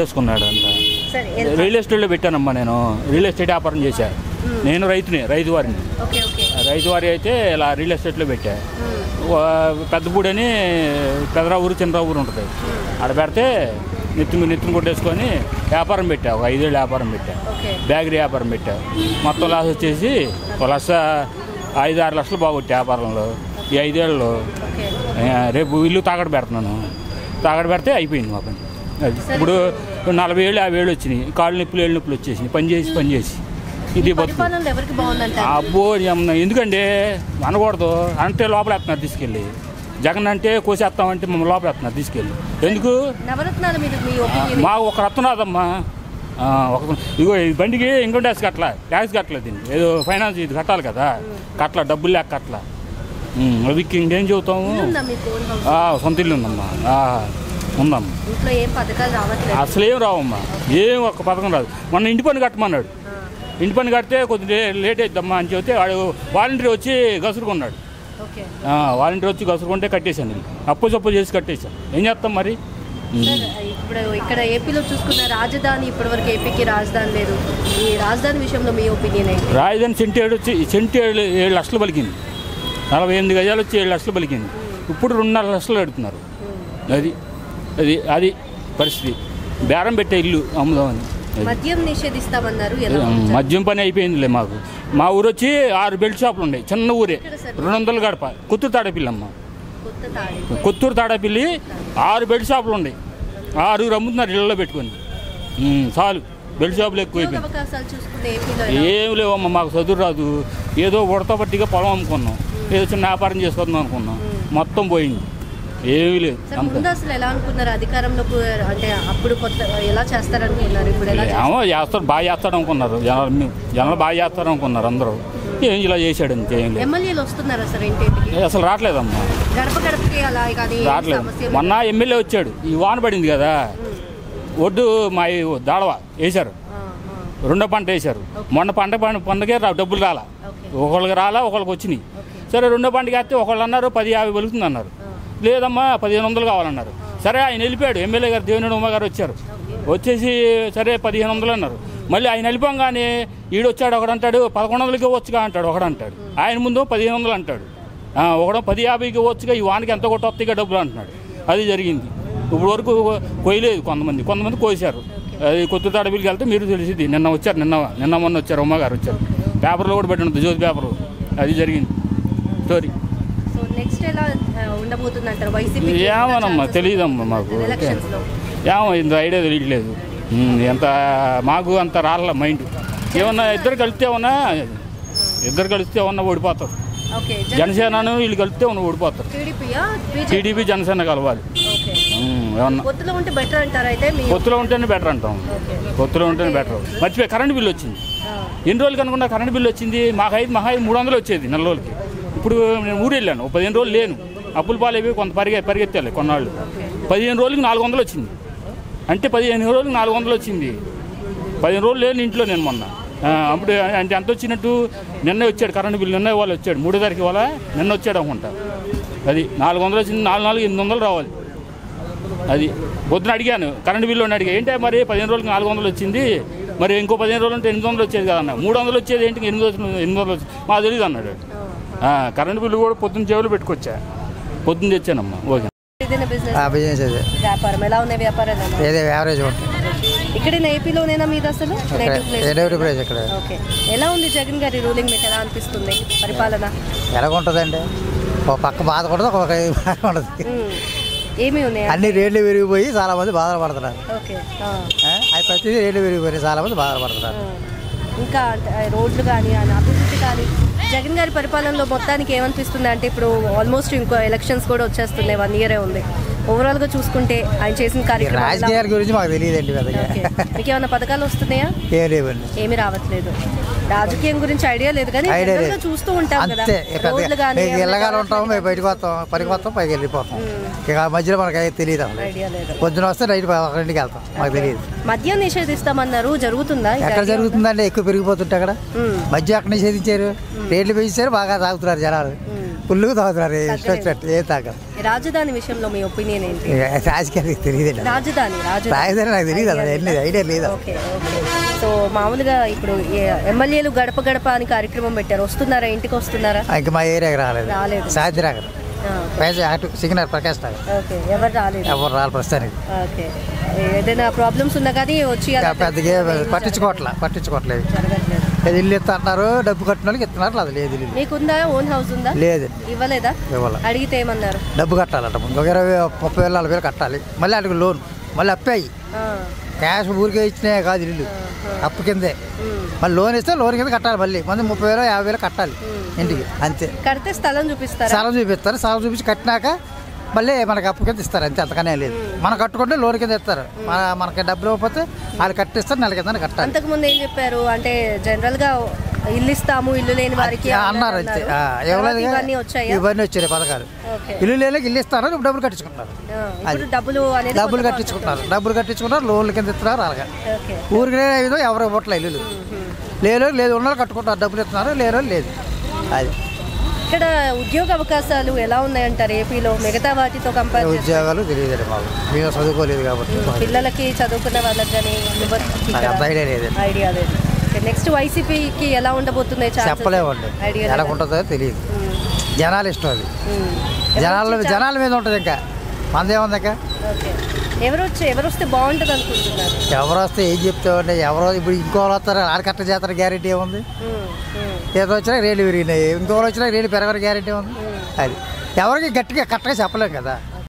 చేసుకున్నాడు ఎంత- రియల్ ఎస్టేట్లో పెట్టానమ్మా నేను. రియల్ ఎస్టేట్ వ్యాపారం చేశా. నేను రైతుని రైతు వారిని. రైతు వారి అయితే ఇలా రియల్ ఎస్టేట్లో పెట్టా. పెద్దపూడి అని పెదరా ఊరు చిన్నరా ఊరు ఉంటుంది ఆడ పెడితే నెత్తి నెత్తిని కొట్టేసుకొని వ్యాపారం పెట్టా. ఒక ఐదేళ్ళు వ్యాపారం పెట్టా. బేకరీ వ్యాపారం పెట్టా. మొత్తం లాస్ వచ్చేసి ఒక లక్ష ఐదు ఆరు లక్షలు బాగొట్టా వ్యాపారంలో. ఈ ఐదేళ్ళు రేపు ఇల్లు తాకడ పెడుతున్నాను. తాకడ పెడితే అయిపోయింది మా పని. అది. ఇప్పుడు నలభై ఏళ్ళు యాభై ఏళ్ళు వచ్చినాయి. కాళ్ళు నొప్పులు ఏళ్ళు నొప్పులు వచ్చేసినాయి. పని చేసి పని చేసి. ఇది బతుకు. అబ్బో ఏమన్నా ఎందుకండి అనకూడదు. అంటే లోపలేస్తున్నారు తీసుకెళ్ళి. జగన్ అంటే కోసేస్తామంటే మమ్మల్ని లోపలేస్తున్నారు తీసుకెళ్ళి. ఎందుకు? మీ ఒక రత్నం రాదమ్మా ఒక ఇగో ఈ బండికి ఇన్కమ్ ట్యాక్స్ కట్టలా. ట్యాక్స్ కట్టలేదు దీన్ని. ఏదో ఫైనాన్స్ ఇది కట్టాలి కదా. కట్టలా డబ్బులు లేక కట్టలా. అది ఇంకేం చెబుతాము? సొంత ఇల్లు ఉందమ్మా ఉందమ్మా. అసలు ఏం రావమ్మా. ఏం ఒక పథకం రాదు. మొన్న ఇంటి పని కట్టమన్నాడు. ఇంటి పని కడితే కొద్దిగా లేట్ అవుద్దమ్మా అని చెబితే వాడు వాలంటీర్ వచ్చి గసురుకున్నాడు. వాలంటీర్ వచ్చి గసురుకుంటే కట్టేశాను అప్పు చప్పు చేసి కట్టేశాను. ఏం చేస్తాం మరి? ఇప్పుడు ఇక్కడ ఏపీలో చూసుకున్న రాజధాని ఇప్పటివరకు ఏపీకి రాజధాని లేదు. ఈ రాజధాని విషయంలో మీ ఒపీనియన్ ఏంటి? రాజధాని సెంటు ఏడు వచ్చి సెంటు ఏడు ఏడు లక్షలు పలికింది. నలభై ఎనిమిది గజాలు వచ్చి ఏడు లక్షలు పలికింది. ఇప్పుడు రెండున్నర లక్షలు అడుగుతున్నారు అది అది అది పరిస్థితి. బేరం పెట్టే ఇల్లు అమ్ముదామని. మద్యం నిషేధిస్తామన్నారు ఎలా మద్యం పని అయిపోయిందిలే మాకు. మా ఊరు వచ్చి ఆరు బెల్ట్ షాపులు ఉన్నాయి చిన్న ఊరే? రెండు వందలు గడప కొత్తూరు తాడపిల్లమ్మ కొత్త తాడి కొత్తూరు తాడపిల్లి ఆరు బెల్ట్ షాపులు ఉన్నాయి ఆరుగురు అమ్ముతున్నారు ఇళ్ళలో పెట్టుకొని. చాలు. బెల్ట్ షాపులు ఎక్కువైపోయింది? ఏం లేవమ్మా మాకు చదువు రాదు. ఏదో ఉడత పట్టిగా పొలం అమ్ముకున్నాం. ఏదో చిన్న వ్యాపారం చేసుకుందాం అనుకున్నాం. మొత్తం పోయింది. ఏమీ లేదు. ముందు అసలు ఎలా అనుకున్నారు? అధికారంలోకి అంటే అప్పుడు కొత్త ఎలా చేస్తారనుకున్నారు ఇప్పుడు ఎలా చేస్తారు? ఏమో చేస్తాడు బాగా చేస్తాడు అనుకున్నారు. జనాలు జనాలు బాగా చేస్తారు అనుకున్నారు అందరూ. ఏం ఇలా చేశాడు అంతే ఏం లేదు. ఎమ్మెల్యేలు వస్తున్నారా సార్ ఇంటింటికి? అసలు రావట్లేదమ్మా. గడప గడపకి అలా కానీ రావట్లేదు. మొన్న ఎమ్మెల్యే వచ్చాడు. ఈ వాన పడింది కదా. ఒడ్డు మా దాడవ వేశారు. రెండో పంట వేశారు. మొన్న పంట పంట పండగే డబ్బులు రాలా. ఒకళ్ళకి రాలా ఒకళ్ళకి వచ్చినాయి. సరే రెండో పంటకి వేస్తే ఒకళ్ళు అన్నారు పది యాభై వెలుగుతుంది అన్నారు. లేదమ్మా పదిహేను వందలు కావాలన్నారు. సరే ఆయన వెళ్ళిపోయాడు. ఎమ్మెల్యే గారు దేవినేడు ఉమ్మ గారు వచ్చారు. వచ్చేసి సరే పదిహేను వందలు అన్నారు. మళ్ళీ ఆయన వెళ్ళిపోగానే ఈడొచ్చాడు ఒకడంటాడు పదకొండు వందలకి ఇవ్వచ్చుగా అంటాడు ఒకడు అంటాడు ఆయన ముందు పదిహేను వందలు అంటాడు. ఒకడం ఒకడు పది యాభైకి ఇవ్వచ్చుగా ఈ వానికి ఎంత కొట్టొత్తిగా డబ్బులు అంటున్నాడు. అది జరిగింది. ఇప్పుడు వరకు కొయ్యలేదు కొంతమంది. కొంతమంది కోసారు. అది కొత్త తడబిల్కి వెళ్తే మీరు తెలిసింది. నిన్న వచ్చారు నిన్న నిన్న మొన్న వచ్చారు ఉమ్మగారు వచ్చారు. పేపర్లో కూడా పెట్టినది జ్యోతి పేపర్ అది జరిగింది. స్టోరీ నెక్స్ట్ ఎలా ఆ, ఉండబోతుంది అంటారు? వైసీపీ ఏమోనమ్మా తెలియదమ్మా మాకు ఏమో ఇంత ఐడియా తెలియట్లేదు. ఎంత మాకు అంత రాళ్ళ మైండ్ ఏమన్నా ఇద్దరు కలిస్తే ఉన్నా ఇద్దరు కలిస్తే ఉన్నా ఓడిపోతారు. ఓకే జనసేనను వీళ్ళు కలిస్తే ఉన్న ఓడిపోతారు. టీడీపీ జనసేన కలవాలి. పొత్తులో పొత్తులో ఉంటేనే బెటర్ అంటాం. ఓకే పొత్తులో ఉంటేనే బెటర్ మర్చిపోయి కరెంట్ బిల్ వచ్చింది. ఎన్ని రోజులు కనుకున్నా కరెంట్ బిల్ వచ్చింది? మాకు ఐదు మహా ఐదు మూడు వందలు వచ్చేది నెల రోజులకి. ఇప్పుడు నేను ఊరు వెళ్ళాను. ఒక పదిహేను రోజులు లేను. అప్పులు పాలేవి కొంత పరిగె పరిగెత్తాలి కొన్నాళ్ళు. పదిహేను రోజులకి నాలుగు వందలు వచ్చింది. అంటే పదిహేను రోజులకి నాలుగు వందలు వచ్చింది. పదిహేను రోజులు లేని ఇంట్లో నేను మొన్న. అప్పుడు అంటే ఎంత వచ్చినట్టు? నిన్న వచ్చాడు కరెంటు బిల్లు నిన్న వాళ్ళు వచ్చాడు. మూడో తారీఖు వాళ్ళ నిన్న వచ్చాడు అనుకుంటా. అది నాలుగు వందలు వచ్చింది నాలుగు నాలుగు ఎనిమిది వందలు రావాలి. అది పొద్దున అడిగాను కరెంటు బిల్లు అడిగా. ఏంటంటే మరి? పదిహేను రోజులకి నాలుగు వందలు వచ్చింది. మరి ఇంకో పదిహేను రోజులు అంటే ఎనిమిది వందలు వచ్చేది కదన్న మూడు వందలు వచ్చేది ఏంటి? ఎనిమిది వందలు ఎనిమిది వందలు వచ్చేది? మాకు తెలియదు అన్నాడు. కరెంట్ బిల్లు కూడా పొద్దున్న చెవులు పెట్టుకొచ్చా. పొద్దున్న తెచ్చానమ్మా. ఓకే. బిజినెస్ ఆ బిజినెస్ అదే వ్యాపారం. ఎలా ఉన్నాయి వ్యాపారాలు? ఏదో యావరేజ్ ఇక్కడ ఏపీలోనేనా మీది అసలు? నేటివ్ ప్లేస్ ఇక్కడ. ఓకే. ఎలా ఉంది జగన్ గారి రూలింగ్ మీకు ఎలా అనిపిస్తుంది పరిపాలన? ఎలాగుంటుందండి? ఒక పక్క బాధ కూడా ఒక బాధ ఉండదు. ఏమి ఉన్నాయి? అన్ని రేట్లు పెరిగిపోయి చాలా మంది బాధలు పడుతున్నారు ఓకే. ఆ. ఆ, అవి ప్రతిదీ రేట్లు పెరిగిపోయి చాలా మంది బాధలు పడుతున్నారు ఆ. ఇంకా రోడ్లు కానీ ఆ అభివృద్ధి కానీ జగన్ గారి పరిపాలనలో మొత్తానికి ఏమనిపిస్తుంది అంటే ఇప్పుడు ఆల్మోస్ట్ ఇంకో ఎలక్షన్స్ కూడా వచ్చేస్తున్నాయి వన్ ఇయరే ఉంది. ఓవరాల్గా చూసుకుంటే ఆయన చేసిన కార్యక్రమాలు రాజకీయాల గురించి మాకు తెలియదండి పథకాలు వస్తున్నాయా? ఏమీ రావట్లేదు. రాజకీయం గురించి ఐడియా లేదు కానీ. చూస్తూ ఉంటాం కదా. ఇక ఇళ్ళగానే ఉంటాము మేము బయటకు వస్తాం పనికి వస్తాం పైకి వెళ్ళిపోతాం. ఇక ఆ మధ్యలో మనకి అయితే తెలియదు పొద్దున వస్తే నైట్ రెండుకి వెళ్తాం. మాకు తెలియదు. మద్యం నిషేధిస్తామన్నారు. జరుగుతుందా ఎక్కడ జరుగుతుందండి? ఎక్కువ పెరిగిపోతుంటే అక్కడ. ఉమ్, మధ్య అక్కడ నిషేధించారు? రేట్లు పెంచారు బాగా తాగుతున్నారు జనాలు. పుల్లుగా తాగుతున్నారు ఇష్టం ఏం తాగదు రాజధాని విషయంలో మీ ఒపీనియన్ ఏంటి? ఇక రాజకీయానికి తెలియదు రాజధాని రాజధాని. నాకు తెలియదు అసలు ఐడియా లేదు. సో మామూలుగా ఇప్పుడు ఎమ్మెల్యేలు గడప గడప అని కార్యక్రమం పెట్టారు. వస్తున్నారా? ఇంటికి వస్తున్నారా? ఇంక మా ఏరియాకి రాలేదు. రాలేదు. సాధ్యనగర్ ఆ, పేజ అటు సిగ్నర్ ప్రకాష్ నగర్ ఓకే. ఎవరు రాలేదు? ఎవరు రాలి ప్రస్తుతానికి. ఓకే. ఏదైనా ప్రాబ్లమ్స్ ఉన్నా కానీ వచ్చి పెద్దగా పట్టించుకోవట్లే పట్టించుకోవట్లేదు. ఏది ఇల్లు ఇస్తా అంటున్నారు డబ్బు కట్టిన వాళ్ళకి ఇస్తున్నారు అది లేదు ఇల్లు. మీకుందా? ఓన్ హౌస్ ఉందా? లేదు. ఇవ్వలేదా? ఇవ్వాలి. అడిగితే ఏమన్నారు? డబ్బు కట్టాలంట. ముందు ఇరవై ముప్పై వేలు నలభై వేలు కట్టాలి. మళ్ళీ అడిగి లోన్ మళ్ళీ అప్పాయి. క్యాష్ ఊరికే ఇచ్చినాయి కాదు ఇల్లు. అప్పు కిందే. మళ్ళీ లోన్ ఇస్తే లోన్ కింద కట్టాలి మళ్ళీ. మళ్ళీ ముప్పై వేలు యాభై వేలు కట్టాలి ఇంటికి. అంతే. కడితే స్థలం చూపిస్తారా? స్థలం చూపిస్తారు. స్థలం చూపించి కట్టినాక మళ్ళీ మనకి అప్పు కింద ఇస్తారు. అంతే అంతకనే లేదు. మనం కట్టుకుంటే లోన్ కింద ఇస్తారు. మన మనకి డబ్బులు ఇవ్వకపోతే వాళ్ళు కట్టిస్తారు నెల కింద కట్టాలి. అంతకు ముందు ఏం చెప్పారు? అంటే జనరల్గా ఇల్లు ఇస్తాము ఇల్లు లేని వారికి అన్నారు ఇవన్నీ వచ్చాయా ఇవన్నీ వచ్చాయి? పథకాలు. ఇల్లు లేనికి ఇల్లు ఇస్తారు ఇప్పుడు డబ్బులు ఇప్పుడు డబ్బులు డబ్బులు కట్టించుకుంటారు డబ్బులు కట్టించుకుంటారు లోన్ల కింద ఇస్తున్నారు అలాగా. ఊరికి ఏదో ఎవరు ఇవ్వట్లే ఇల్లు లేరు లేదు ఉన్నోళ్ళు కట్టుకుంటారు డబ్బులు ఇస్తున్నారు లేరు లేదు. అది. ఇక్కడ ఉద్యోగ అవకాశాలు ఎలా ఉన్నాయంటారు ఏపీలో? మిగతా వాటితో కంపేర్ ఉద్యోగాలు తెలియదు మాకు. మేము చదువుకోలేదు కాబట్టి. పిల్లలకి చదువుకున్న వాళ్ళకి కానీ ఐడియా లేదు. నెక్స్ట్ వైసీపీకి ఎలా ఉండబోతుంది చెప్పలేమండి. ఎలా ఉంటుందో తెలియదు. జనాలు ఇష్టం అది. జనాల జనాల మీద ఉంటుంది ఇంకా. మందేముంది ఇంకా? ఎవరు వచ్చి ఎవరు వస్తే బాగుంటుంది అనుకుంటున్నారు? ఎవరు వస్తే ఏం చెప్తామండి? ఎవరో ఇప్పుడు ఇంకోళ్ళు వస్తారు ఆడకట్ట చేస్తారు గ్యారెంటీ ఏముంది? ఉమ్, ఏదో వచ్చినా రేట్లు పెరిగినాయి. ఇంకోళ్ళు వచ్చినా రేట్లు పెరగని గ్యారెంటీ ఉంది అది. ఎవరికి గట్టిగా కరెక్ట్గా చెప్పలేం కదా.